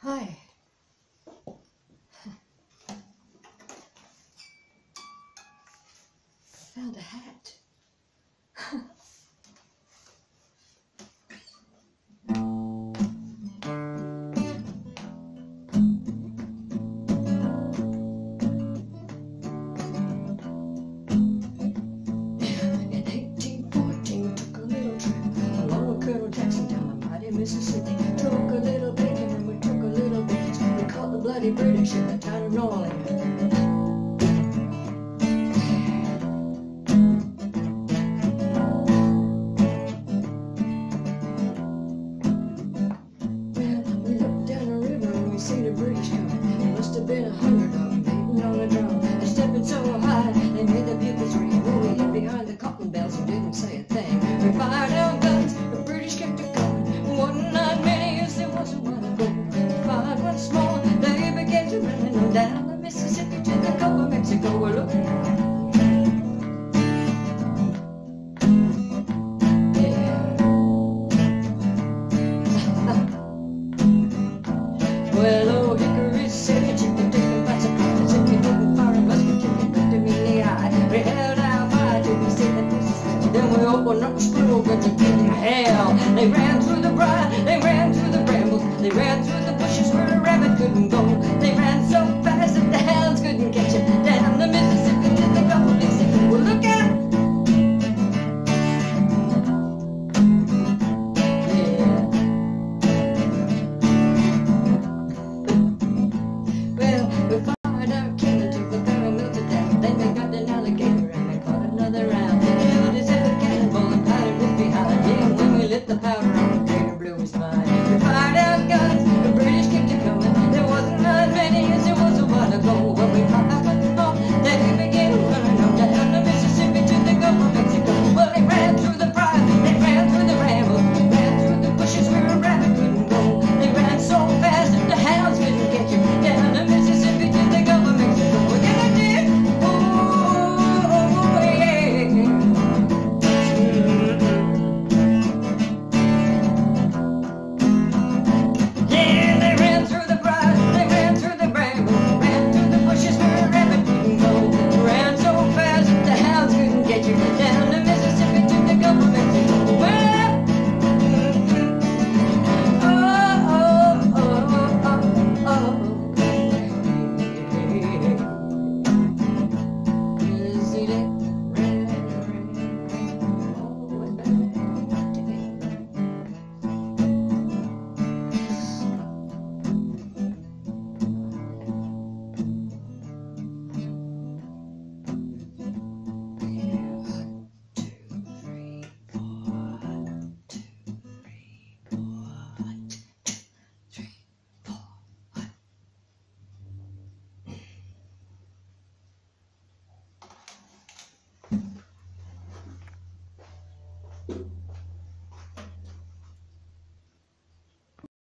Hi. Found a hat. bloody prediction at unrolling. see the British coming. It must have been a but you didn't hail. They ran through the briar, they ran through the brambles, they ran